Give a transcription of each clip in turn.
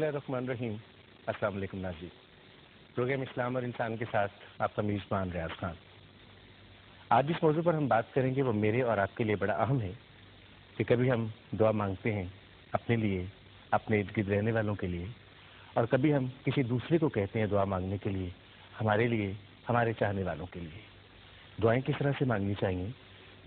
बिस्मिल्लाहिर्रहमानिर्रहीम अस्सलाम वालेकुम नाजी प्रोग्राम इस्लाम और इंसान के साथ आपका मेज़बान रियाज खान। आज जिस मौजू पर हम बात करेंगे, वो मेरे और आपके लिए बड़ा अहम है, कि कभी हम दुआ मांगते हैं अपने लिए, अपने इर्द गिर्द रहने वालों के लिए, और कभी हम किसी दूसरे को कहते हैं दुआ मांगने के लिए, हमारे लिए, हमारे चाहने वालों के लिए। दुआएँ किस तरह से मांगनी चाहिए?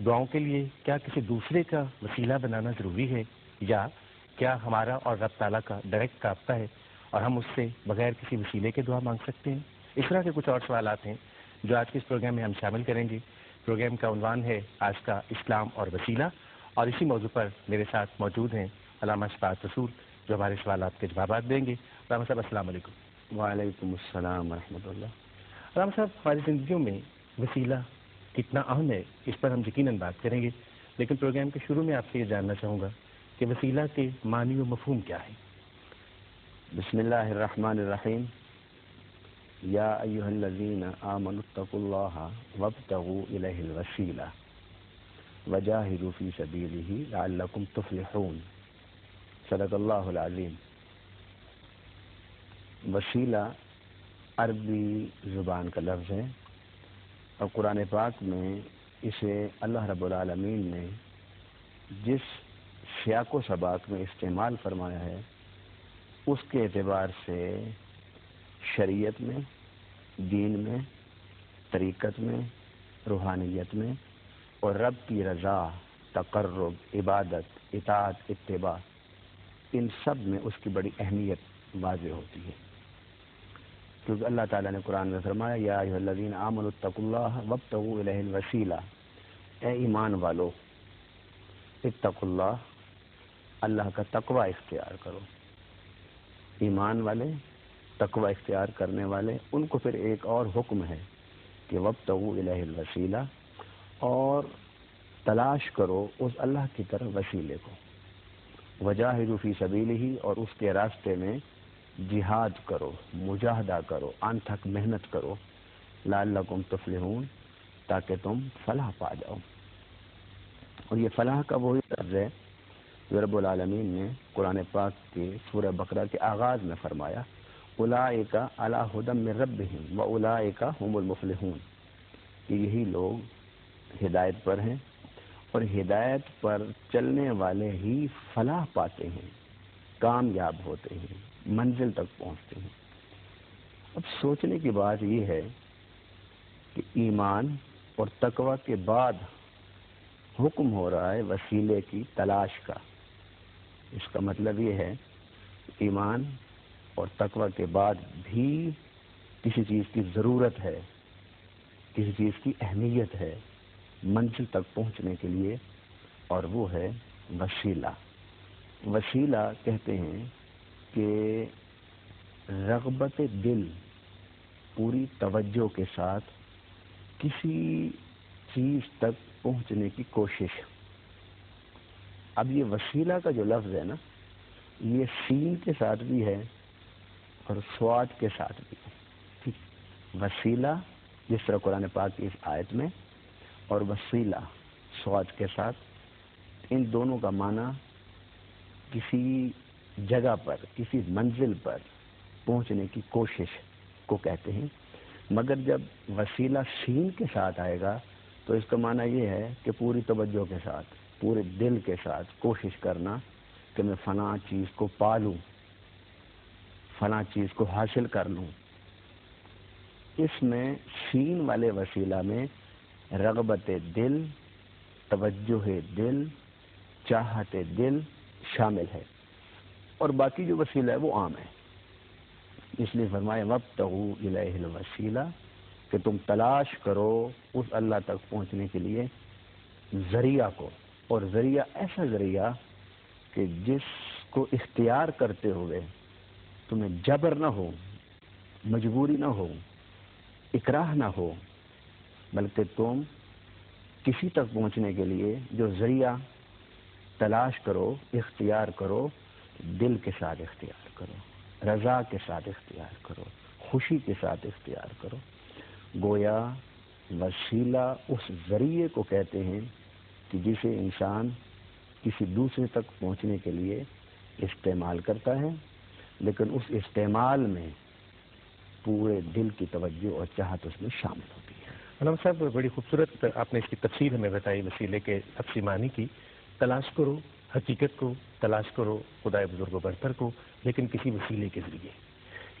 दुआओं के लिए क्या किसी दूसरे का वसीला बनाना ज़रूरी है, या क्या हमारा और रब ताला का डायरेक्ट रबता है और हम उससे बगैर किसी वसीले के दुआ मांग सकते हैं? इस तरह के कुछ और सवाल हैं जो आज के इस प्रोग्राम में हम शामिल करेंगे। प्रोग्राम का उनवान है आज का इस्लाम और वसीला और इसी मौजू पर मेरे साथ मौजूद हैं अलामा शफात रसूल जो हमारे सवाल के जवाब देंगे। राम साहब अस्सलाम वालेकुम। वालेकुम अस्सलाम राम साहब हमारी ज़िंदगियों में वसीला कितना अहम है इस पर हम यकीन बात करेंगे। लेकिन प्रोग्राम के शुरू में आपसे ये जानना चाहूँगा कि वसीला के मानी व मफहूम क्या है? बिस्मिल्लाहिर्रहमानिर्रहीम। या अय्युहल्लज़ीना आमनुत्तकुल्लाह वब्तगू इलैहिल वसीला वजाहिदू फ़ी सबीलिही लअल्लकुम तुफलिहून। सदकल्लाहुल अज़ीम। वसीला अरबी ज़ुबान का लफ्ज़ है और कुरान पाक में इसे अल्लाह रब्बुल ने जिस सियाको सबाक में इस्तेमाल फरमाया है, उसके एतबार से शरीयत में, दीन में, तरीक़त में, रूहानियत में और रब की रज़ा, तकर्रब, इबादत इतात इत्तबा, इन सब में उसकी बड़ी अहमियत वाज होती है। क्योंकि अल्लाह ताला ने कुरान में फरमाया, या अल्लाजीन आमनुत्तकुल्लाह वब्तगू इलैहिल वसीला ए ईमान वालो, इत्तकुल्लाह अल्लाह का तकवा इख्तियार करो। ईमान वाले, तकवा इख्तियार करने वाले, उनको फिर एक और हुक्म है कि वब्तगू इलैहिल वसीला और तलाश करो उस अल्लाह की तरफ़ वसीले को। वजाहिदूफ़ी सबील ही और उसके रास्ते में जिहाद करो, मुजाहदा करो अनथक मेहनत करो। लाल लकुम तफलहून, ताकि तुम फलाह पा जाओ। और ये फलाह का वही लफ्ज़ है रबालमीन ने कुरान पाक के सूर बकरा के आगाज़ में फरमाया उलाएका अला हदम में रब व उलाएका हमलमफलहून कि यही लोग हिदायत पर हैं और हिदायत पर चलने वाले ही फलाह पाते हैं, कामयाब होते हैं, मंजिल तक पहुँचते हैं। अब सोचने की बात यह है कि ईमान और तकवा के बाद हुक्म हो रहा है वसीले की तलाश का। इसका मतलब ये है, ईमान और तकवा के बाद भी किसी चीज़ की ज़रूरत है, किसी चीज़ की अहमियत है, मंजिल तक पहुँचने के लिए, और वो है वसीला। वसीला कहते हैं कि रगबत दिल, पूरी तवज्जो के साथ किसी चीज़ तक पहुँचने की कोशिश। अब ये वसीला का जो लफ्ज़ है ना, ये सीन के साथ भी है और स्वाद के साथ भी है। ठीक, वसीला, जिस तरह कुरान पाक इस आयत में, और वसीला, स्वाद के साथ, इन दोनों का माना किसी जगह पर, किसी मंजिल पर पहुँचने की कोशिश को कहते हैं। मगर जब वसीला सीन के साथ आएगा तो इसका माना यह है कि पूरी तवज्जो के साथ। पूरे दिल के साथ कोशिश करना कि मैं फला चीज़ को पालूं, फला चीज़ को हासिल कर लूँ। इसमें सीन वाले वसीला में रगबत दिल तवज्जो दिल, चाहते दिल शामिल है। और बाकी जो वसीला है वो आम है। इसलिए फरमाया वब तहू वसीला, कि तुम तलाश करो उस अल्लाह तक पहुँचने के लिए ज़रिया को। और ज़रिया, ऐसा ज़रिया कि जिसको इख्तियार करते हुए तुम्हें जबर ना हो, मजबूरी ना हो, इकराह ना हो, बल्कि तुम किसी तक पहुँचने के लिए जो ज़रिया तलाश करो, इख्तियार करो, दिल के साथ इख्तियार करो, रज़ा के साथ इख्तियार करो, खुशी के साथ इख्तियार करो। गोया वसीला उस ज़रिए को कहते हैं कि जिसे इंसान किसी दूसरे तक पहुँचने के लिए इस्तेमाल करता है, लेकिन उस इस्तेमाल में पूरे दिल की तवज्जो और चाहत उसमें शामिल होती है। अनम साहब, बड़ी खूबसूरत आपने इसकी तफसील हमें बताई वसीले के तफसीमानी की। तलाश करो, हकीकत को, तलाश करो, खुदाए बुज़ुर्ग बरतर को, लेकिन किसी वसीले के ज़रिए।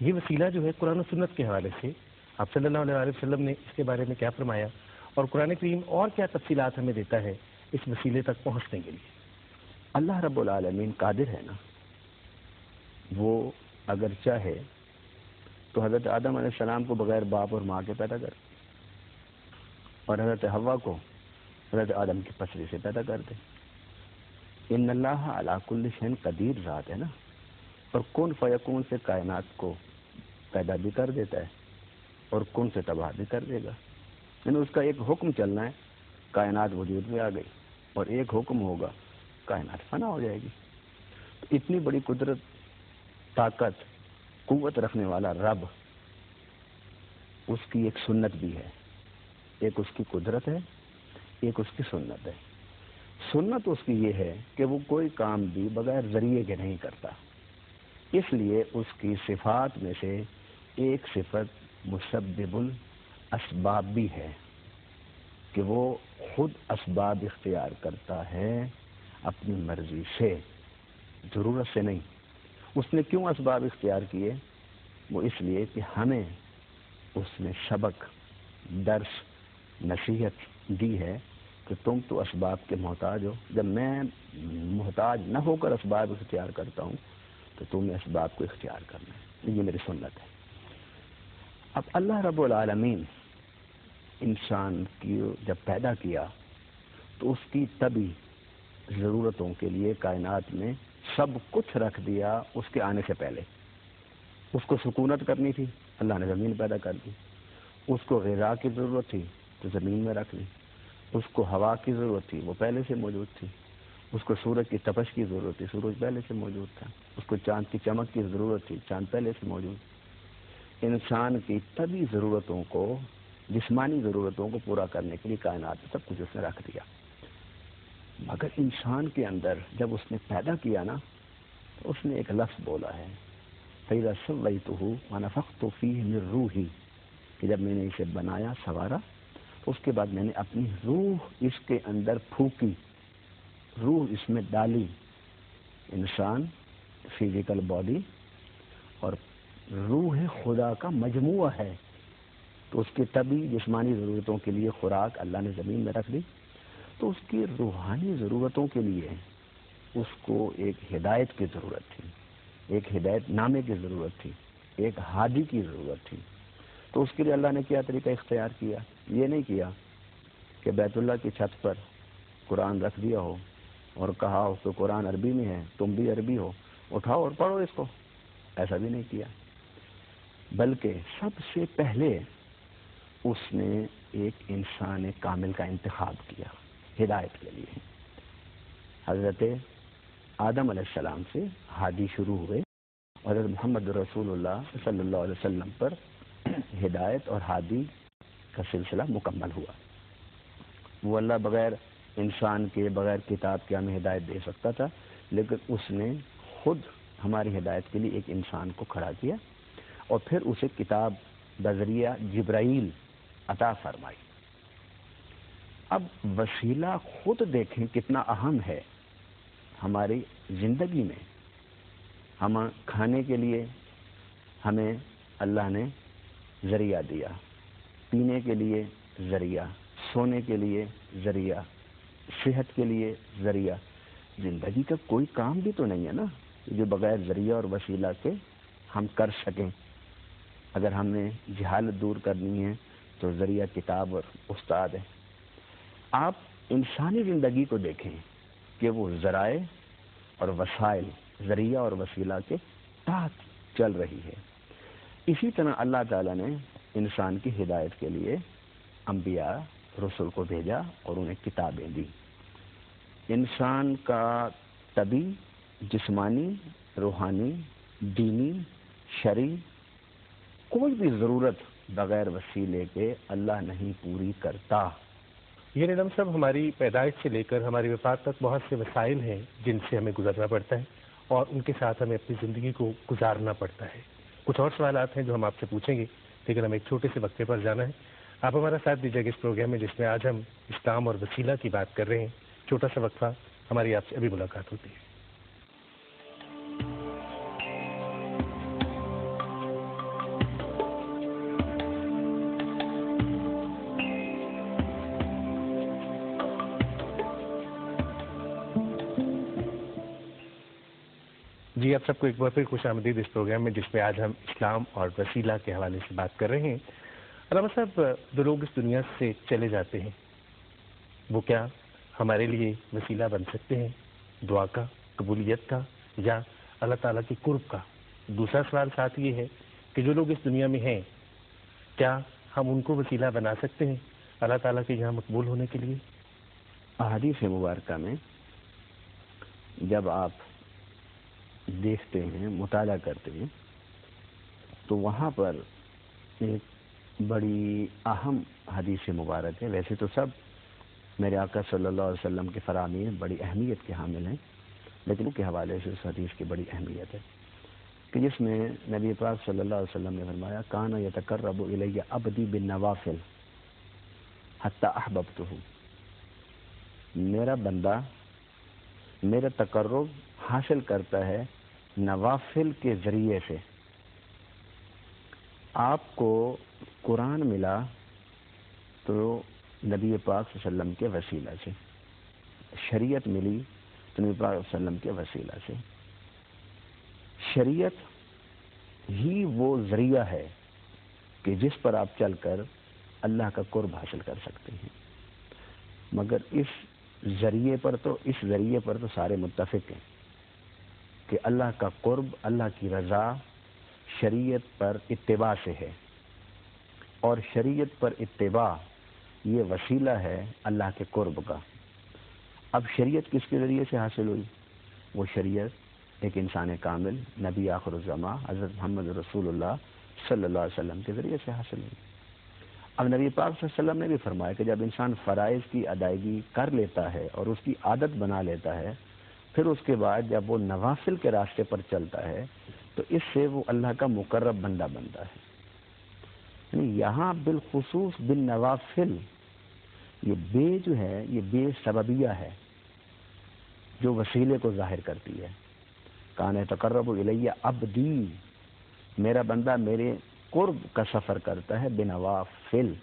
ये वसीला जो है कुरान सुन्नत के हवाले से, आप सल्लल्लाहु अलैहि वसल्लम ने इसके बारे में क्या फरमाया? और कुरान करीम और क्या तफसीलात हमें देता है? इस वसीले तक पहुँचने के लिए। अल्लाह रब्बुल आलमीन कादिर है ना? वो अगर चाहे तो हज़रत आदम सलाम को बगैर बाप और माँ के पैदा कर और हज़रत हवा को हज़रत आदम की पसरी से पैदा कर दे। इन अल्लाह अलाकुल्ल कदीर ज़ात है ना? और कौन फ़यकून से कायनात को पैदा भी कर देता है और कौन से तबाह भी कर देगा? यानी उसका एक हुक्म चलना है, कायनात वजूद में आ गई। और एक हुक्म होगा, कायनात फना हो जाएगी। तो इतनी बड़ी कुदरत, ताकत कुत रखने वाला रब, उसकी एक सुन्नत भी है। एक उसकी कुदरत है, एक उसकी सुन्नत है। सुन्नत उसकी ये है कि वो कोई काम भी बगैर ज़रिए के नहीं करता। इसलिए उसकी सिफात में से एक सिफत मुसबिबुल असबाब भी है। कि वो खुद इसबाब इख्तियार करता है अपनी मर्ज़ी से। ज़रूरत से नहीं। उसने क्यों इसबाब इख्तियार किए? वो इसलिए कि हमें उसने सबक दर्श, नसीहत दी है कि तुम तो इसबाब के मोहताज हो। जब मैं मोहताज न होकर इसबाब इख्तियार करता हूँ तो तुम्हें इसबाब को इख्तियार करना है। ये मेरी सुन्नत है। अब अल्लाह रब्बुल आलमीन इंसान की जब पैदा किया तो उसकी तभी ज़रूरतों के लिए कायनात में सब कुछ रख दिया उसके आने से पहले। उसको सुकूनत करनी थी, अल्लाह ने ज़मीन पैदा कर दी। उसको गज़ा की ज़रूरत थी तो ज़मीन में रख ली। उसको हवा की ज़रूरत थी, वो पहले से मौजूद थी। उसको सूरज की तपश की ज़रूरत थी, सूरज पहले से मौजूद था। उसको चाँद की चमक की ज़रूरत थी, चाँद पहले से मौजूद। इंसान की तभी ज़रूरतों को जिस्मानी ज़रूरतों को पूरा करने के लिए कायनात सब कुछ उसने रख दिया। मगर इंसान के अंदर जब उसने पैदा किया ना तो उसने एक लफ्ज़ बोला है फैदा सवई तो हूँ मनफ़ तो फ़ी ही कि जब मैंने इसे बनाया, सवारा तो उसके बाद मैंने अपनी रूह इसके अंदर फूकी, रूह इसमें डाली, इंसान फ़िज़िकल बॉडी और रूह खुदा का मजमू है। तो उसकी तभी जिस्मानी ज़रूरतों के लिए खुराक अल्लाह ने ज़मीन में रख दी। तो उसकी रूहानी ज़रूरतों के लिए उसको एक हिदायत की ज़रूरत थी, एक हिदायत नामे की ज़रूरत थी, एक हादी की ज़रूरत थी। तो उसके लिए अल्लाह ने क्या तरीका इख्तियार किया? ये नहीं किया कि बैतुल्ला की छत पर कुरान रख दिया हो और कहा हो कि कुरान अरबी में है, तुम भी अरबी हो, उठाओ और पढ़ो इसको। ऐसा भी नहीं किया। बल्कि सबसे पहले उसने एक इंसान कामिल का इंतखब किया, हिदायत के लिए हज़रत आदम सलाम से हादी शुरू हुए और मोहम्मद सल्लल्लाहु अलैहि पर हिदायत और हादी का सिलसिला मुकम्मल हुआ। वो अल्लाह बगैर इंसान के, बगैर किताब के हमें हिदायत दे सकता था, लेकिन उसने खुद हमारी हिदायत के लिए एक इंसान को खड़ा किया और फिर उसे किताब बजरिया जब्राइल अता फरमाई। अब वसीला खुद देखें कितना अहम है हमारी ज़िंदगी में। हम खाने के लिए हमें अल्लाह ने ज़रिया दिया, पीने के लिए ज़रिया, सोने के लिए ज़रिया, सेहत के लिए ज़रिया। ज़िंदगी का कोई काम भी तो नहीं है ना, जो बगैर ज़रिया और वसीला के हम कर सकें। अगर हमें जहालत दूर करनी है तो ज़रिया, किताब और उस्ताद है। आप इंसानी ज़िंदगी को देखें कि वो ज़राए और वसाइल, ज़रिया और वसीला के तहत चल रही है। इसी तरह अल्लाह ताला ने इंसान की हिदायत के लिए अम्बिया रसुल को भेजा और उन्हें किताबें दी। इंसान का तभी जिस्मानी, रूहानी, दीनी, शरी, कोई भी ज़रूरत बगैर वसीले के अल्लाह नहीं पूरी करता। ये निदम सब हमारी पैदाइश से लेकर हमारी वफात तक बहुत से वसाइल हैं, जिनसे हमें गुजरना पड़ता है और उनके साथ हमें अपनी ज़िंदगी को गुजारना पड़ता है। कुछ और सवाल हैं जो हम आपसे पूछेंगे, लेकिन हमें एक छोटे से वक्फे पर जाना है। आप हमारा साथ दीजिएगा इस प्रोग्राम में, जिसमें आज हम इस्लाम और वसीला की बात कर रहे हैं। छोटा सा वक्फा हमारी आपसे अभी मुलाकात होती है। आप सबको एक बार फिर खुश आमदीद इस प्रोग्राम में, जिसमें आज हम इस्लाम और वसीला के हवाले से बात कर रहे हैं। रामा साहब, जो लोग इस दुनिया से चले जाते हैं, वो क्या हमारे लिए वसीला बन सकते हैं? दुआ का, कबूलियत का, या अल्लाह ताला की कुर्ब का? दूसरा सवाल साथ ये है कि जो लोग इस दुनिया में हैं, क्या हम उनको वसीला बना सकते हैं अल्लाह ताला के यहाँ मकबूल होने के लिए? अहादीस मुबारक में, जब आप देखते हैं, मुताला करते हैं तो वहाँ पर एक बड़ी अहम हदीस मुबारक है। वैसे तो सब मेरे आका सल्लल्लाहु अलैहि वसल्लम के फरामी बड़ी अहमियत के हामिल हैं, लेकिन उनके हवाले से उस हदीस की बड़ी अहमियत है कि जिसमें नबी पाक सल्लल्लाहु अलैहि वसल्लम ने फरमाया, काना यतकर्रबु इलैया अबदी बिन नवाफिल हत्ता अहबबतु मेरा बंदा, मेरा तकर्रब हासिल करता है नवाफिल के ज़रिए से। आपको कुरान मिला तो नबी पाक वसल्लम के वसीला से। शरीयत मिली तो नबी पाक वसल्लम के वसीला से। शरीयत ही वो ज़रिया है कि जिस पर आप चलकर अल्लाह का कुर्ब हासिल कर सकते हैं। मगर इस ज़रिए पर तो इस ज़रिए पर तो सारे मुतफिक हैं। कि अल्लाह का कुर्ब, अल्लाह की रज़ा शरीयत पर इत्तबा से है। और शरीयत पर इत्तबा, ये वसीला है अल्लाह के कुर्ब का। अब शरीयत किसके ज़रिए से हासिल हुई? वो शरीयत एक इंसान कामिल, नबी आखरुज़मा हज़रत मोहम्मद रसूलुल्लाह सल्लल्लाहु अलैहि वसल्लम के ज़रिए से हासिल हुई। अब नबी पाक वसल्लम ने भी फरमाया कि जब इंसान फ़राइज़ की अदायगी कर लेता है और उसकी आदत बना लेता है फिर उसके बाद जब वो नवाफिल के रास्ते पर चलता है तो इससे वो अल्लाह का मुकर्रब बंदा बनता है। यानी यहाँ बिलखसूस बिन नवाफिल, ये बे जो है, ये बे सबबिया है, जो वसीले को ज़ाहिर करती है। कान तकर्रब इलैया अब दी मेरा बंदा मेरे कुर्ब का सफ़र करता है बिनवाफिल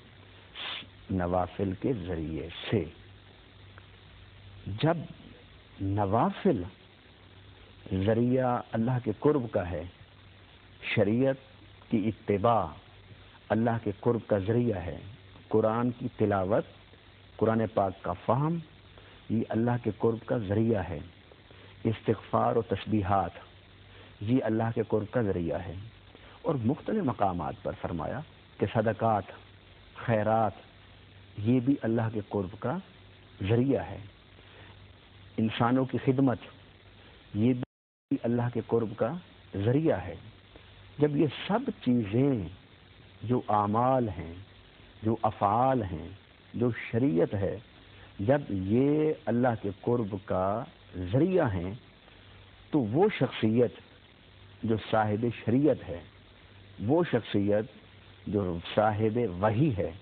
नवाफिल के ज़रिए से। जब नवाफिल ज़रिया अल्लाह के कुर्ब का है। शरीयत की इत्तबा अल्लाह के कुर्ब का ज़रिया है। कुरान की तिलावत, कुरान पाक का फ़हम, ये अल्लाह के कुर्ब का ज़रिया है। इस्तफ़ार और तस्बीहात ये अल्लाह के कुर्ब का ज़रिया है। और मुख्तलि मकाम पर फरमाया कि सदक़ात, खैरात, ये भी अल्लाह के कुर्ब का ज़रिया है। इंसानों की खिदमत, ये भी अल्लाह के कुर्ब का ज़रिया है। जब ये सब चीज़ें जो आमाल हैं, जो अफ़ाल हैं, जो शरीयत है, जब ये अल्लाह के कुर्ब का ज़रिया हैं तो वो शख्सियत जो साहिब शरीयत है, वो शख्सियत जो साहिब वही है,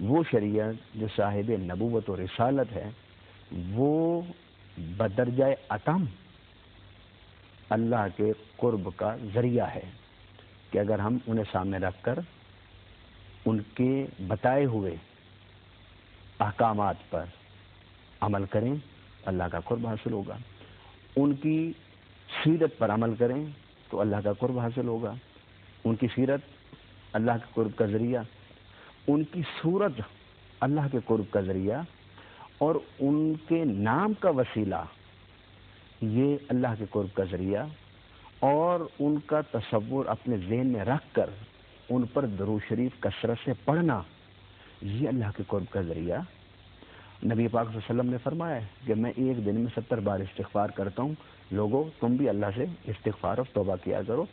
वो शरीयत जो साहिब नबूवत और रिसालत है, वो बदरजा अतम। अल्लाह के कुर्ब का ज़रिया है कि अगर हम उन्हें सामने रखकर उनके बताए हुए अहकाम पर अमल करें, अल्लाह का कुर्ब हासिल होगा। उनकी सीरत पर अमल करें तो अल्लाह का कुर्ब हासिल होगा। उनकी सीरत अल्लाह के कुर्ब का ज़रिया, उनकी सूरत अल्लाह के कुर्ब का ज़रिया और उनके नाम का वसीला ये अल्लाह के कुर्ब का ज़रिया और उनका तस्वुर अपने जहन में रख कर उन पर दरू शरीफ कसरत से पढ़ना, ये अल्लाह के कुर्ब का ज़रिया। नबी पाक वसल्लम ने फरमाया है कि मैं एक दिन में सत्तर बार इस्तफार करता हूँ। लोगों, तुम भी अल्लाह से इस्तफार और तोबा किया करो।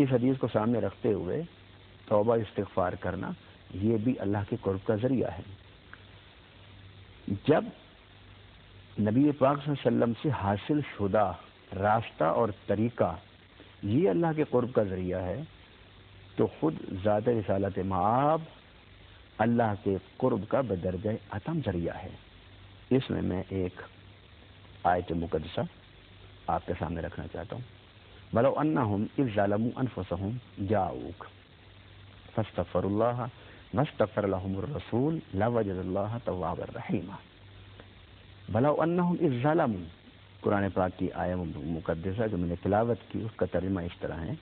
इस हदीस को सामने रखते हुए तोबा इस्तफार करना, ये भी अल्लाह के कुर्ब का ज़रिया है। जब नबी पाक वसल्लम से हासिल शुदा रास्ता और तरीका, ये अल्लाह के कुर्ब का ज़रिया है तो खुद ज़ात रसालत माब अल्लाह के कुर्ब का बदरज अतम ज़रिया है। इसमें मैं एक आयत मुकदसा आपके सामने रखना चाहता हूँ। बलो हम इस ज़ालमू अनफसहम जाऊक। फस्तफ़रुल्लाह मस्तफ़र रसूल लवजल्ला तवाब रहीमा भला कुरान पाक की आय मुकदसा जो मैंने तिलावत की उसका तर्जमा इस तरह है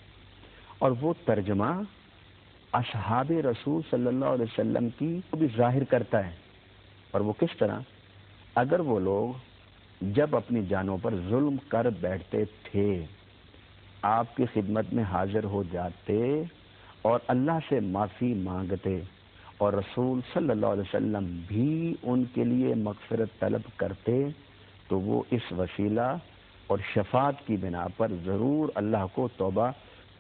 और वो तर्जमा असहाब रसूल सल्लल्लाहु अलैहि वसल्लम की को भी ज़ाहिर करता है और वो किस तरह अगर वो लोग जब अपनी जानों पर जुल्म कर बैठते थे आपकी खिदमत में हाजिर हो जाते और अल्लाह से माफ़ी मांगते और रसूल सल्लल्लाहु अलैहि वसल्लम भी उनके लिए मगफरत तलब करते तो वो इस वसीला और शफात की बिना पर ज़रूर अल्लाह को तोबा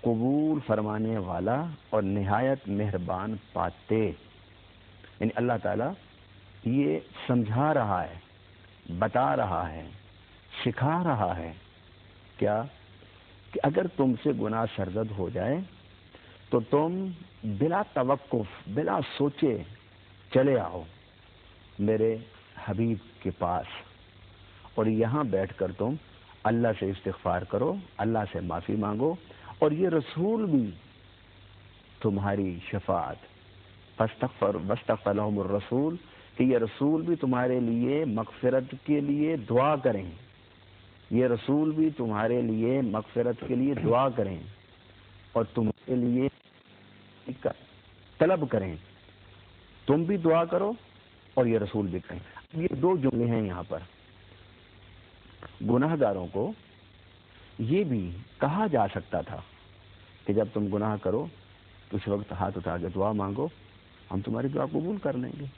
कबूल फरमाने वाला और नहायत मेहरबान पाते। यानी अल्लाह ताला ये समझा रहा है, बता रहा है, सिखा रहा है, क्या कि अगर तुमसे गुनाह सरजद हो जाए तो तुम बिला तवक्कुफ, बिला सोचे चले आओ मेरे हबीब के पास। और यहाँ बैठकर तुम अल्लाह से इस्तफार करो, अल्लाह से माफ़ी मांगो, और ये रसूल भी तुम्हारी शफात। फस्तफर वस्तफ़र रसूल, कि ये रसूल भी तुम्हारे लिए मगफरत के लिए दुआ करें। ये रसूल भी तुम्हारे लिए मगफरत के लिए दुआ करें। और तुम तुम्हारे लिए तलब करें। तुम भी दुआ करो और ये रसूल भी करें ये दो जुमले हैं यहाँ पर। गुनाहगारों को ये भी कहा जा सकता था कि जब तुम गुनाह करो तो उस वक्त हाथ उठा के दुआ मांगो, हम तुम्हारी दुआ कबूल कर लेंगे।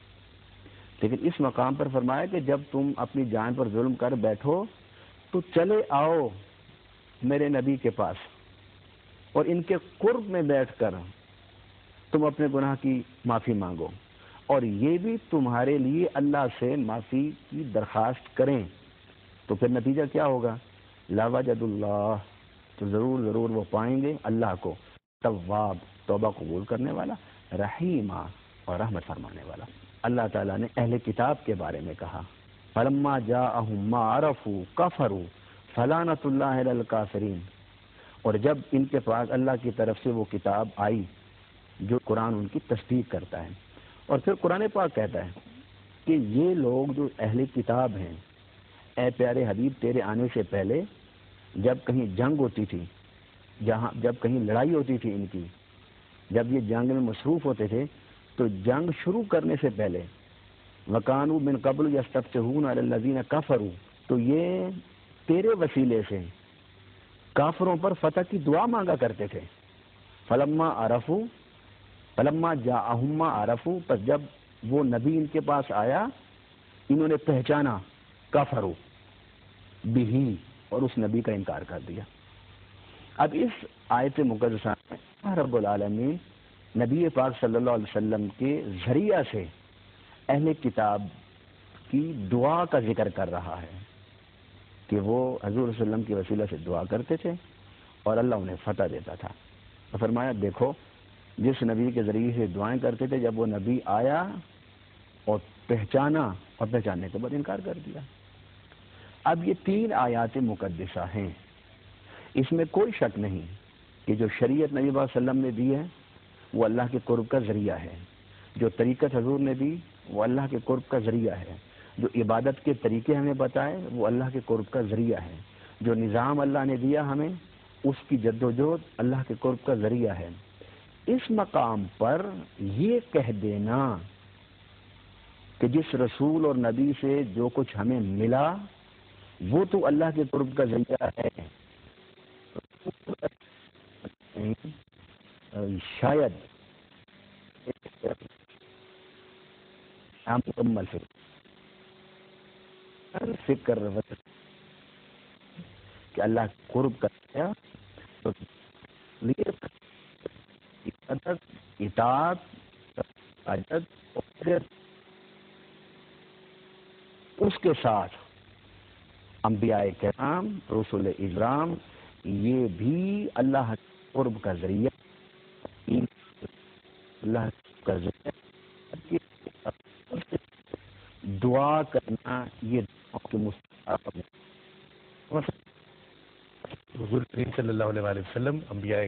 लेकिन इस मकाम पर फरमाया कि जब तुम अपनी जान पर जुल्म कर बैठो तो चले आओ मेरे नबी के पास। और इनके कुर्ब में बैठकर तुम अपने गुनाह की माफ़ी मांगो। और ये भी तुम्हारे लिए अल्लाह से माफ़ी की दरखास्त करें। तो फिर नतीजा क्या होगा? लावाजदुल्लाह। तो ज़रूर ज़रूर वो पाएँगे अल्लाह को। तवाब तोबा कबूल करने वाला, रहीमा और रहमत फरमाने वाला। अल्लाह ताला ने अहले किताब के बारे में कहा, फलम्मा जा अरफू कफरू फलानतुल्लाफरीन और जब इनके पास अल्लाह की तरफ़ से वो किताब आई, जो कुरान उनकी तस्दीक करता है। और फिर कुरान पाक कहता है कि ये लोग जो अहले किताब हैं ए प्यारे हबीब, तेरे आने से पहले जब कहीं जंग होती थी, जहाँ जब कहीं लड़ाई होती थी इनकी, जब ये जंग में मसरूफ होते थे तो जंग शुरू करने से पहले, वकानू बिन कबल यस्तफ़ून लजीन कफरू तो ये तेरे वसीले से काफरों पर फतह की दुआ मांगा करते थे। फलम्मा आरफू, फलम्मा जा अहम्मा आरफू, पर जब वो नबी इनके पास आया, इन्होंने पहचाना कफरू, बिही, और उस नबी का इनकार कर दिया। अब इस आयत मुकदसा में रबालमी नबी पाक सल्लल्लाहु अलैहि वसल्लम के ज़रिया से अहले किताब की दुआ का ज़िक्र कर रहा है। कि वो हजूर वसल्लम की वसीला से दुआ करते थे और अल्लाह उन्हें फतह देता था। तो फरमाया, देखो, जिस नबी के ज़रिए से दुआएँ करते थे, जब वो नबी आया और पहचाना और पहचानने के बाद इनकार कर दिया। अब ये तीन आयात मुकदसा हैं। इसमें कोई शक नहीं कि जो शरीयत नबी वसल्लम ने दी है, वो अल्लाह के कुर्ब का ज़रिया है। जो तरीक़त हजूर ने दी, वो अल्लाह के कुर्ब का ज़रिया है। जो इबादत के तरीके हमें बताए वो अल्लाह के कुर्ब का ज़रिया है जो निज़ाम अल्लाह ने दिया हमें उसकी जद्दोजहद अल्लाह के कुर्ब का ज़रिया है इस मकाम पर ये कह देना कि जिस रसूल और नबी से जो कुछ हमें मिला वो तो अल्लाह के कुर्ब का ज़रिया है शायद मुकम्मल से फ़िक्र कि अल्लाह कुर्ब का तो इतात उसके साथ अम्बिया कराम, रसुल इजराम ये भी अल्लाह कुर्ब का ज़रिया, अल्लाह का ज़रिया दुआ करना, ये हुजूर करीम सल्लल्लाहु अलैहि वसल्लम अंबिया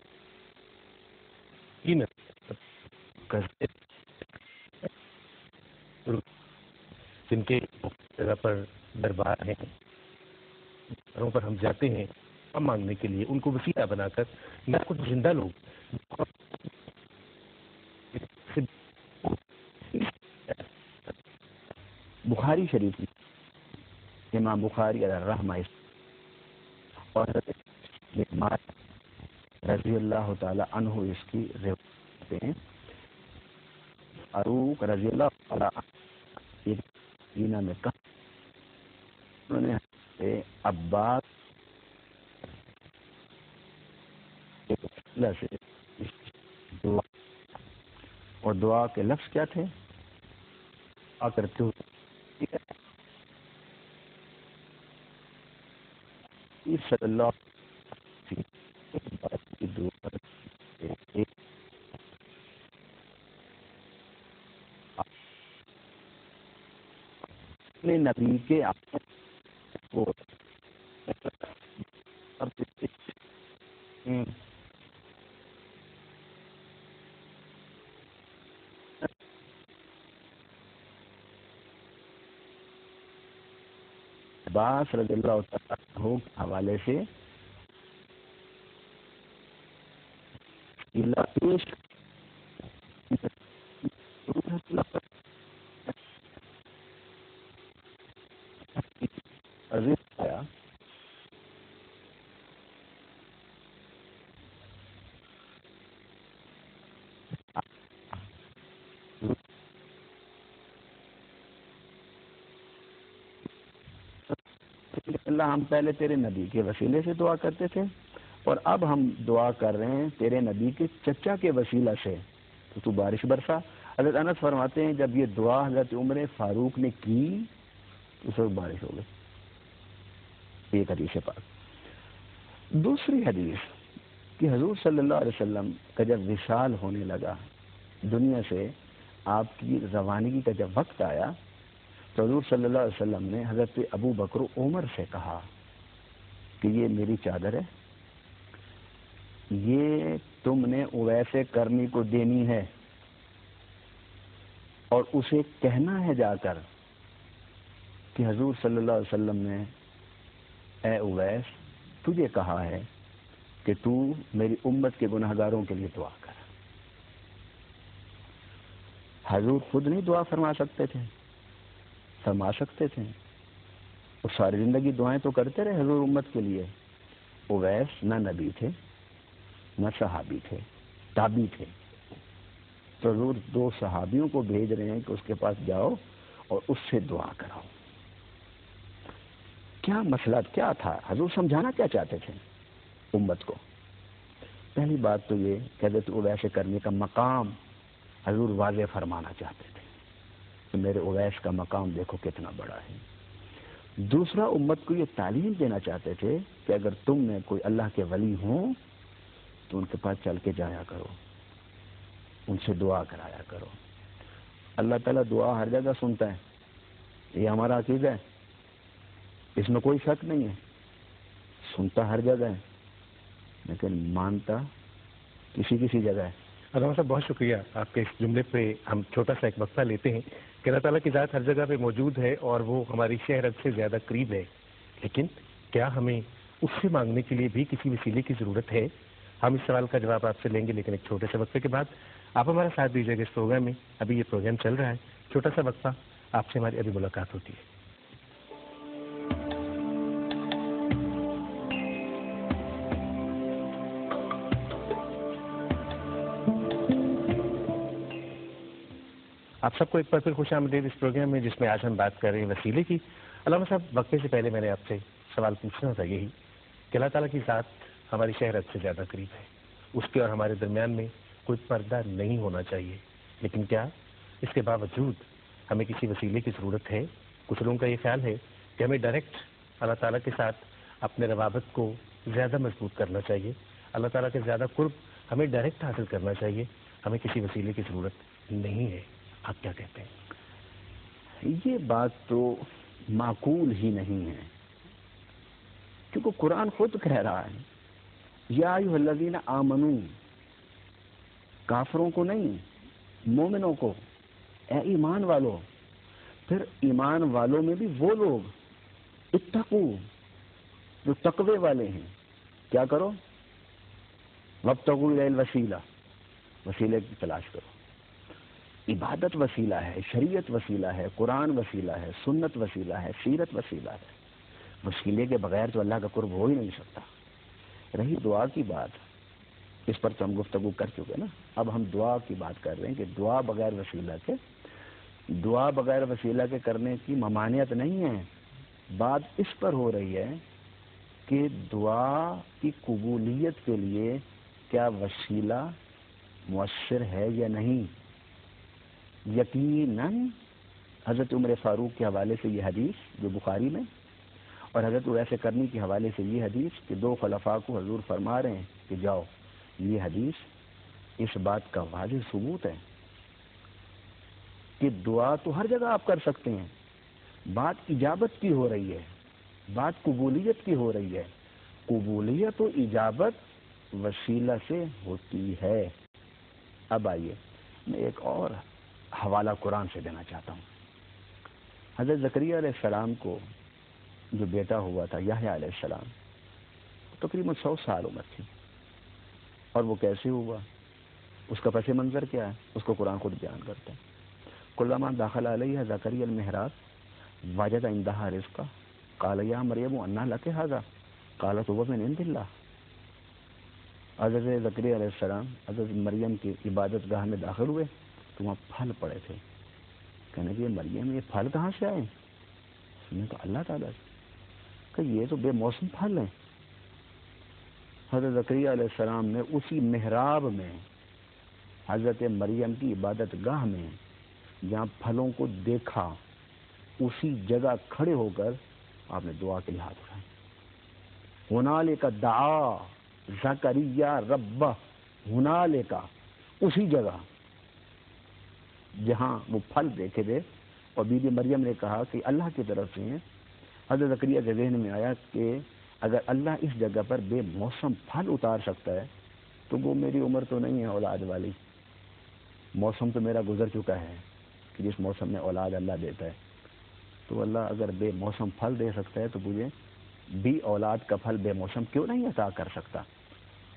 जिनके जगह पर दरबार हैं घरों पर हम जाते हैं हम मांगने के लिए उनको वसीला बनाकर न कुछ ज़िंदा लोग बुखारी शरीफ इमाम बुखारी रहमा और रज़ी अल्लाह तहु इसकी अरूक रज़ी अल्लाह में कहा उन्होंने अब्बास से दुआ और दुआ के लफ्ज क्या थे आकर क्यों सल्लल्लाहु नबी के वो बास हवाले से पेश आया अल्लाह, हम पहले तेरे नबी के वसीले से दुआ करते थे, और अब हम दुआ कर रहे हैं तेरे नबी के चचा के वसीला से। तो तू बारिश बरसा। हज़रत अनस फरमाते हैं, जब ये दुआ हज़रत उम्र फारूक ने की तो सब बारिश हो गई। एक हदीस पाक। दूसरी हदीस, कि हजूर सल्लल्लाहु अलैहि वसल्लम का जब विशाल होने लगा, दुनिया से आपकी रवानगी का जब वक्त आया हजूर वसल्लम ने हज़रत अबू बकर उमर से कहा कि ये मेरी चादर है। ये तुमने वैसे करनी को देनी है और उसे कहना है जाकर कि हजूर सल्लल्लाहु अलैहि ने, ए उवैस, तुझे कहा है कि तू मेरी उम्मत के गुनाहगारों के लिए दुआ कर। हजूर खुद नहीं दुआ फरमा सकते थे। फरमा सकते थे। वो सारी ज़िंदगी दुआएँ तो करते रहे हजूर उम्मत के लिए। उवैस न नबी थे, न सहाबी थे, ताबी थे। तो हजूर दो सहाबियों को भेज रहे हैं कि उसके पास जाओ और उससे दुआ कराओ। क्या मसला, क्या था? हजूर समझाना क्या चाहते थे उम्मत को? पहली बात तो ये कहते थे वैसे करने का मकाम हजूर वाजे फरमाना चाहते थे। तो मेरे उवैस का मकाम देखो कितना बड़ा है। दूसरा उम्मत को ये तालीम देना चाहते थे कि अगर तुम में कोई अल्लाह के वली हो तो उनके पास चल के जाया करो। उनसे दुआ कराया करो। अल्लाह ताला दुआ हर जगह सुनता है। ये हमारा अकीद है। इसमें कोई शक नहीं है। सुनता हर जगह है, लेकिन मानता किसी किसी जगह है। अल्लाह साहब, बहुत शुक्रिया। आपके इस जुमले पे हम छोटा सा एक वक्ता लेते हैं। कि अल्लाह ताला की ज़ात हर जगह पे मौजूद है और वो हमारी शहरत से ज़्यादा करीब है। लेकिन क्या हमें उससे मांगने के लिए भी किसी वसीले की ज़रूरत है? हम इस सवाल का जवाब आपसे लेंगे, लेकिन एक छोटे से वक्फे के बाद आप हमारा साथ दीजिएगा इस प्रोग्राम में। अभी ये प्रोग्राम चल रहा है। छोटा सा वक्फा आपसे हमारी अभी मुलाकात होती है। आप सबको एक बार फिर खुश आमदीद इस प्रोग्राम में, जिसमें आज हम बात कर रहे हैं वसीले की। अलामा साहब वक्फे से पहले मैंने आपसे सवाल पूछना था यही कि अल्लाह ताला की ज़ात हमारी शहरत से ज़्यादा करीब है। उसके और हमारे दरमियान में कोई पर्दा नहीं होना चाहिए। लेकिन क्या इसके बावजूद हमें किसी वसीले की ज़रूरत है? कुछ लोगों का ये ख्याल है कि हमें डायरेक्ट अल्लाह ताला के साथ अपने रवाबत को ज़्यादा मज़बूत करना चाहिए। अल्लाह ताला के ज़्यादा कुर्ब हमें डायरेक्ट हासिल करना चाहिए। हमें किसी वसीले की ज़रूरत नहीं है। क्या कहते हैं? ये बात तो माकूल ही नहीं है, क्योंकि कुरान खुद कह रहा है, या लजीन आमनू, काफरों को नहीं, मोमिनों को, ए ईमान वालों, फिर ईमान वालों में भी वो लोग इतकू जो तकवे वाले हैं, क्या करो? वक्तगु वसीला वसीले की तलाश करो। इबादत वसीला है, शरीयत वसीला है, कुरान वसीला है, सुन्नत वसीला है, सीरत वसीला है। वसीले के बगैर तो अल्लाह का कुर्ब हो ही नहीं सकता। रही दुआ की बात, इस पर तो हम गुफ्तगु कर चुके ना। अब हम दुआ की बात कर रहे हैं कि दुआ बगैर वसीला के, दुआ बगैर वसीला के करने की ममानियत नहीं है। बात इस पर हो रही है कि दुआ की कबूलियत के लिए क्या वसीला मौसर है या नहीं? यकीनन हज़रत उम्र फ़ारूक के हवाले से ये हदीस जो बुखारी में, और हज़रत वैसे करने के हवाले से ये हदीस कि दो खलफा को हजूर फरमा रहे हैं कि जाओ, ये हदीस इस बात का वाज सबूत है कि दुआ तो हर जगह आप कर सकते हैं। बात इजाबत की हो रही है, बात कबूलियत की हो रही है। कबूलियत और इजाबत वसीला से होती है। अब आइए, मैं एक और हवाला कुरान से देना चाहता हूँ। हज़रत जकरिया सलाम को जो बेटा हुआ था, याह्या सलाम तकरीबन सौ साल उम्र थी। और वो कैसे हुआ? उसका पस मंज़र क्या है? उसको कुरान खुद बयान करते हैं। कुल्लामा दाखिल अलैहा जकरिया महराब वाजद इंदहा रिस्का कालया मरियम अन्ना लके हाजा काला तो वह दिल्ला हज़रत जकरी सलाम, हज़रत मरियम की इबादत गाह में दाखिल हुए। तो वहाँ फल पड़े थे। कहने कि मरियम ये फल कहाँ से आए? सुने तो अल्लाह ताला कि ये तो बेमौसम फल है। हज़रत जकरी सलाम ने उसी मेहराब में, हज़रत मरियम की इबादत गाह में, जहाँ फलों को देखा, उसी जगह खड़े होकर आपने दुआ के लिए हाथ उठाए। होनाले का दा जकरिया रब्बा, हुनाले का, उसी जगह। जहाँ वो फल देखे थे, और बीबी मरियम ने कहा कि अल्लाह की तरफ़ से हज़रत जकरिया के जहन में आया कि अगर अल्लाह इस जगह पर बेमौसम फल उतार सकता है तो वो मेरी उम्र तो नहीं है औलाद वाली। मौसम तो मेरा गुजर चुका है कि जिस मौसम में औलाद अल्लाह देता है। तो अल्लाह अगर बेमौसम फल दे सकता है तो मुझे भी औलाद का फल बेमौसम क्यों नहीं अता कर सकता?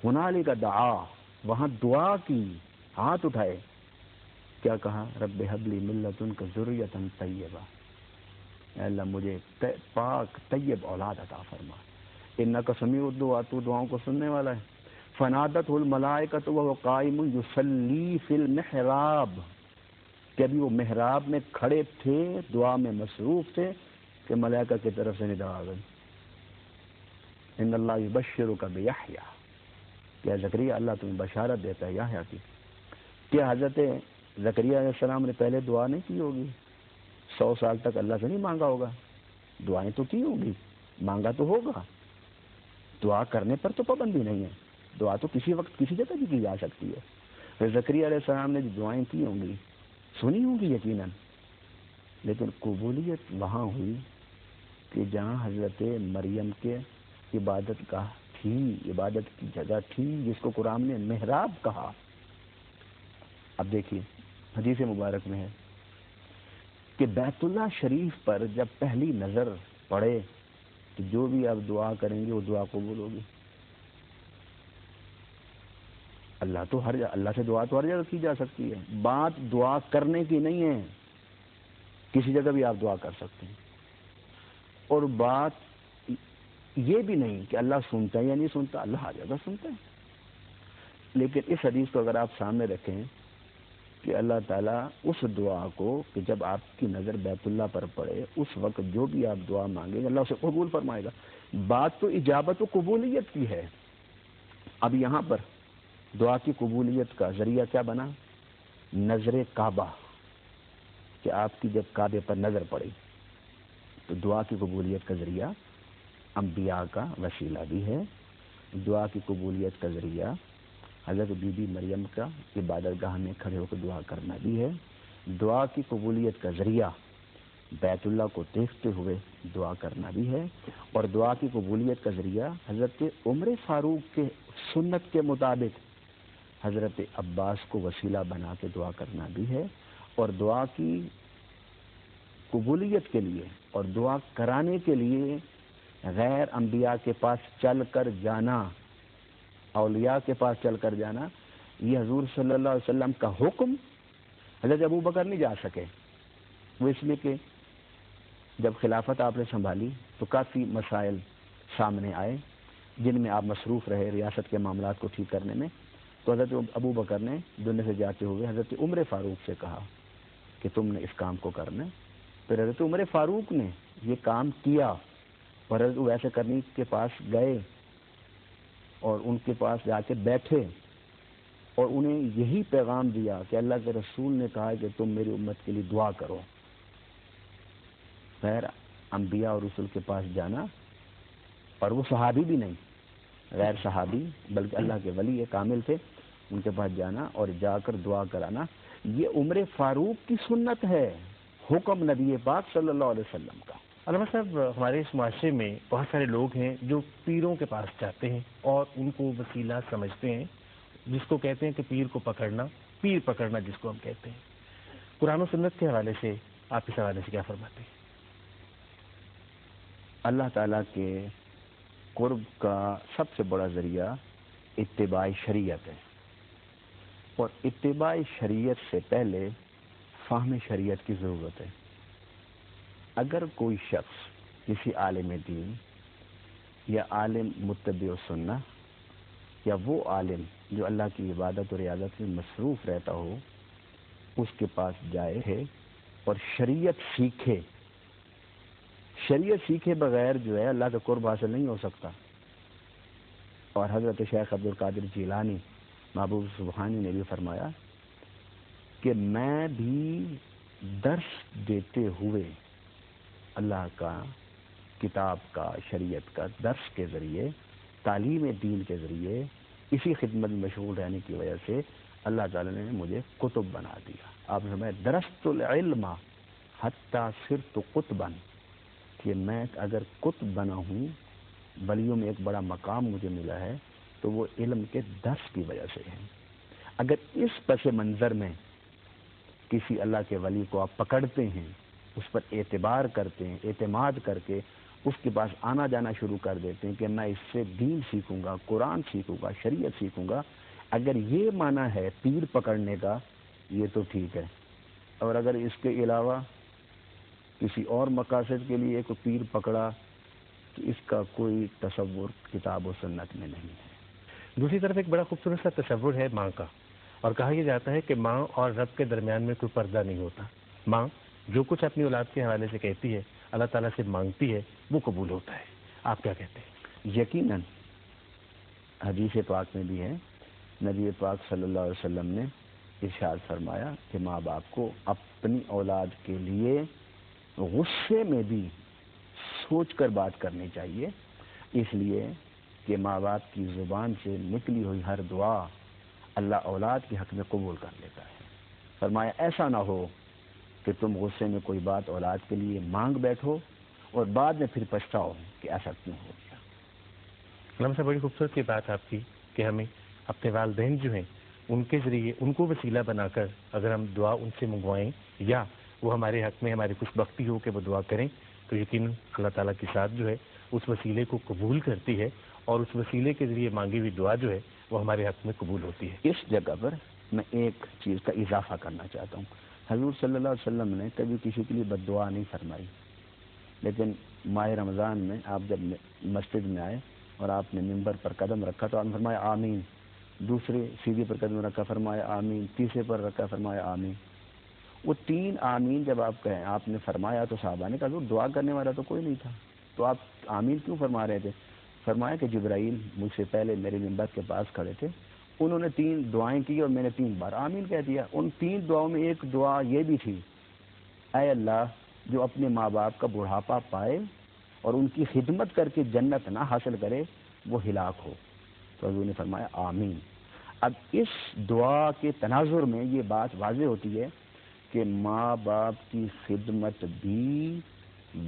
हुनाली का दआ, वहाँ दुआ की हाथ उठाए। क्या कहा? रब हबली मिल्लतुन का जुर्रियतन तैयबा अल्लाह, मुझे पाक तैयब औलाद अता फरमा। इन्ना का समी दुआ, तू दुआओं को सुनने वाला है। फनादत उल मलाइकत वह कायम युसल्ली फिल महराब। कि अभी वो महराब में खड़े थे, दुआ में मसरूफ थे, कि मलाइका की तरफ़ से निदा आ गई। इन अल्लाह बशर का बेयाहिया। क्या जक्रिया अल्लाह तुम्हें बशारत देता है याह्या की? क्या हज़रत जकरिया ने पहले दुआ नहीं की होगी? सौ साल तक अल्लाह से नहीं मांगा होगा। दुआएँ तो की होगी? मांगा तो होगा। दुआ करने पर तो पाबंदी नहीं है। दुआ तो किसी वक्त किसी जगह भी की जा सकती है। जकरिया सलाम ने जो दुआएँ की होंगी, सुनी होंगी यकीनन? लेकिन कबूलियत वहाँ हुई कि जहाँ हज़रत मरियम के इबादत का थी, इबादत की जगह थी, जिसको कुरान ने मेहराब कहा। अब देखिए हदीस मुबारक में है कि बैतुल्ला शरीफ पर जब पहली नज़र पड़े तो जो भी आप दुआ करेंगे, वो दुआ कबूल होगी। अल्लाह तो हर अल्लाह से दुआ तो हर जगह की जा सकती है। बात दुआ करने की नहीं है। किसी जगह भी आप दुआ कर सकते हैं। और बात ये भी नहीं कि अल्लाह सुनता है या नहीं सुनता। अल्लाह हर जगह सुनता है। लेकिन इस हदीस को अगर आप सामने रखें कि अल्लाह ताला उस दुआ को कि जब आपकी नज़र बैतुल्ला पर पड़े, उस वक्त जो भी आप दुआ मांगेंगे, अल्लाह उसे कबूल फरमाएगा। बात तो इजाबत व कबूलियत की है। अब यहाँ पर दुआ की कबूलियत का ज़रिया क्या बना? नज़र काबा, कि आपकी जब काबे पर नज़र पड़ी तो दुआ की कबूलियत का ज़रिया अम्बिया का वसीला भी है। दुआ की कबूलियत का ज़रिया हज़रत बीबी मरियम का गाह में खड़े होकर दुआ करना भी है। दुआ की कबूलियत का ज़रिया बैतुल्ला को देखते हुए दुआ करना भी है और दुआ की कबूलियत का ज़रिया हज़रत उम्र फ़ारूक के सुन्नत के मुताबिक हज़रत अब्बास को वसीला बना के दुआ करना भी है और दुआ की कबूलियत के लिए और दुआ कराने के लिए गैर अम्बिया के पास चल कर जाना अलिया के पास चल कर जाना, ये हजूर अलैहि वसल्लम का हुक्म हज़रत अबू बकर नहीं जा सके। वो इसलिए कि जब खिलाफत आपने संभाली तो काफ़ी मसाइल सामने आए, जिनमें आप मसरूफ़ रहे रियासत के मामला को ठीक करने में। तो हज़रत अबू बकर ने दुनिया से जाते हुए हज़रत उम्र फ़ारूक से कहा कि तुमने इस काम को करना। फिर हज़रत उम्र फ़ारूक ने ये काम किया और हज़रत वैसे करने के पास गए और उनके पास जाके बैठे और उन्हें यही पैगाम दिया कि अल्लाह के रसूल ने कहा कि तुम मेरी उम्मत के लिए दुआ करो। खैर अम्बिया और रसूल के पास जाना और वो सहाबी भी नहीं, गैर सहाबी, बल्कि अल्लाह के वली है, कामिल थे, उनके पास जाना और जाकर दुआ कराना। ये उम्र फारूक की सुन्नत है, हुक्म नबी पाक सल्लल्लाहु अलैहि वसल्लम का। अलमा साहब, हमारे इस माशरे में बहुत सारे लोग हैं जो पीरों के पास जाते हैं और उनको वसीला समझते हैं, जिसको कहते हैं कि पीर को पकड़ना, पीर पकड़ना जिसको हम कहते हैं। कुरान सुन्नत के हवाले से आप इस हवाले से क्या फरमाते हैं? अल्लाह ताला के कुर्ब का सबसे बड़ा ज़रिया इतबाई शरीयत है। और इतबाई शरीयत से पहले फ़ाहम शरीयत की ज़रूरत है। अगर कोई शख्स किसी आलिम दीन या आलिम मुतब सुन्ना या वो आलिम जो अल्लाह की इबादत और रियादत में मसरूफ़ रहता हो, उसके पास जाए है और शरीयत सीखे। शरीयत सीखे बगैर जो है अल्लाह का कुर्ब हासिल नहीं हो सकता। और हज़रत शेख अब्दुल कादिर जिलानी, महबूब सुबहानी ने भी फरमाया कि मैं भी दर्श देते हुए अल्लाह का, किताब का, शरीयत का दर्श के ज़रिए, तालीम दीन के ज़रिए, इसी खिदमत में मशगूल रहने की वजह से अल्लाह ताला ने मुझे कुतुब बना दिया। आप समय दरस्तुल्मा हत्ता सिर तो कुतबन, कि मैं अगर कुतुब बना हूँ, बलियों में एक बड़ा मकाम मुझे मिला है तो वो इल्म के दर्स की वजह से है। अगर इस पस मंज़र में किसी अल्लाह के वली को आप पकड़ते हैं उस पर एतबार करते हैं, एतमाद करके उसके पास आना जाना शुरू कर देते हैं कि मैं इससे दीन सीखूँगा, कुरान सीखूँगा, शरीयत सीखूँगा। अगर ये माना है पीर पकड़ने का, ये तो ठीक है। और अगर इसके अलावा किसी और मकासद के लिए कोई पीर पकड़ा तो इसका कोई तस्वुर किताब और सन्नत में नहीं है। दूसरी तरफ़ एक बड़ा खूबसूरत सा तस्वुर है माँ का, और कहा यह जाता है कि माँ और रब के दरमियान में कोई पर्दा नहीं होता। माँ जो कुछ अपनी औलाद के हवाले से कहती है, अल्लाह ताला से मांगती है, वो कबूल होता है। आप क्या कहते हैं? यकीनन, हदीस पाक में भी है, नबी पाक सल्लल्लाहु अलैहि वसल्लम ने इरशाद फरमाया कि माँ बाप को अपनी औलाद के लिए गुस्से में भी सोच कर बात करनी चाहिए, इसलिए कि माँ बाप की ज़ुबान से निकली हुई हर दुआ अल्लाह औलाद के हक में कबूल कर लेता है। फरमाया, ऐसा ना हो कि तुम गुस्से में कोई बात औलाद के लिए मांग बैठो और बाद में फिर पछताओ कि ऐसा क्यों हो गया। कलम से बड़ी खूबसूरत की बात आपकी कि हमें अपने वालदेन जो हैं उनके ज़रिए उनको वसीला बनाकर अगर हम दुआ उनसे मंगवाएँ या वो हमारे हक में हमारी कुछ बख्ती हो कि वो दुआ करें तो यकीन अल्लाह ताला के साथ जो है उस वसीले को कबूल करती है और उस वसीले के ज़रिए मांगी हुई दुआ जो है वो हमारे हक में कबूल होती है। इस जगह पर मैं एक चीज़ का इजाफा करना चाहता हूँ। हजूर अलैहि ने कभी किसी के लिए बददुआ नहीं फरमाई। लेकिन माह रमज़ान में आप जब मस्जिद में आए और आपने मंबर पर कदम रखा तो आपने फरमाया, आमीन। दूसरे सीधे पर कदम रखा, फरमाया, आमीन। तीसरे पर रखा, फरमाया, आमीन। वो तीन आमीन जब आप कहें, आपने फरमाया तो साहबा ने कहा दुआ करने वाला तो कोई नहीं था। तो आप आमीन क्यों फरमा रहे थे? फरमाया कि, जब्राइल मुझसे पहले मेरे मिंबर के पास खड़े थे उन्होंने तीन दुआएँ की और मैंने तीन बार आमीन कह दिया। उन तीन दुआओं में एक दुआ ये भी थी अय अल्लाह, जो अपने माँ बाप का बुढ़ापा पाए और उनकी खिदमत करके जन्नत ना हासिल करे, वो हिलाक हो। तो हजूर ने फरमाया, आमीन। अब इस दुआ के तनाजुर में ये बात वाज होती है कि माँ बाप की खिदमत भी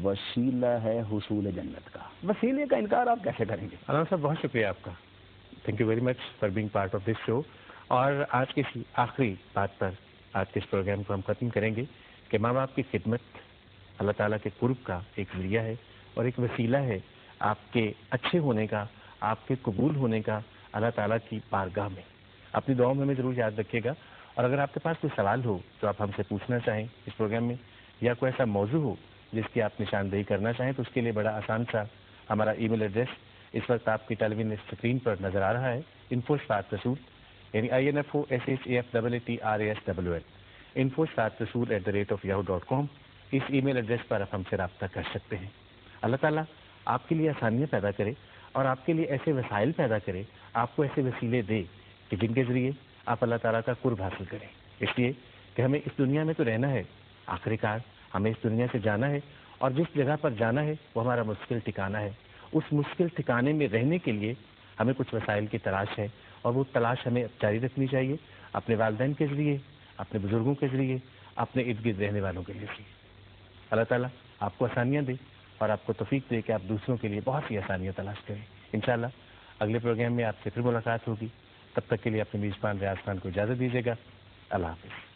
वसीला है हसूल जन्नत का। वसीले का इनकार आप कैसे करेंगे? साहब, बहुत शुक्रिया आपका। Thank you very much for being part of this show और आज की आखिरी बात पर आज के इस प्रोग्राम को हम खत्म करेंगे कि माँ बाप की खिदमत अल्लाह ताला के कुर्ब का एक ज़रिया है और एक वसीला है आपके अच्छे होने का, आपके कबूल होने का अल्लाह ताला की बारगाह में। अपनी दुआओं में हमें ज़रूर याद रखिएगा। और अगर आपके पास कोई सवाल हो जो आप हमसे पूछना चाहें इस प्रोग्राम में या कोई ऐसा मौजू हो जिसकी आप निशानदेही करना चाहें तो उसके लिए बड़ा आसान सा हमारा ईमेल एड्रेस इस वक्त आपकी टेलीविज़न स्क्रीन पर नज़र आ रहा है इन्फो स्टार्ट रसूल यानी I N F O S H A F double A T R S W N info start Rasool at the rate of Yahoo dot com इस email address पर आप हमसे रब्ता कर सकते हैं। अल्लाह ताला आपके लिए आसानियाँ पैदा करे और आपके लिए ऐसे वसाइल पैदा करे, आपको ऐसे वसीले दे कि जिनके ज़रिए आप अल्लाह ताला का कुर्ब हासिल करें। इसलिए कि हमें इस दुनिया में तो रहना है, आखिरकार हमें इस दुनिया से जाना है और जिस जगह पर जाना है, वो हमारा मुश्किल ठिकाना है। उस मुश्किल ठिकाने में रहने के लिए हमें कुछ वसाइल की तलाश है और वो तलाश हमें जारी रखनी चाहिए, अपने वालदेन के ज़रिए, अपने बुज़ुर्गों के ज़रिए, अपने इर्द गिर्द रहने वालों के लिए। अल्लाह ताला आपको आसानियाँ दे और आपको तफीक दे कि आप दूसरों के लिए बहुत सी आसानियाँ तलाश करें। इन अगले प्रोग्राम में आपसे फिर मुलाकात होगी। तब तक के लिए अपने मेज़बान रियाज खान को इजाज़त दीजिएगा। अल्लाह हाफिज़।